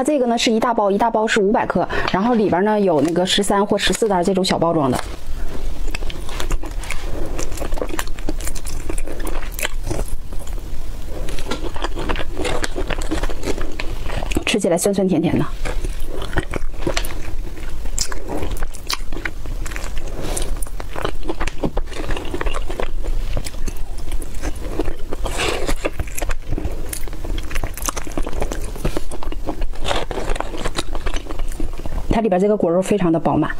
它这个呢是一大包，一大包是五百克，然后里边呢有那个十三或十四袋这种小包装的。吃起来酸酸甜甜的。它里边这个果肉非常的饱满。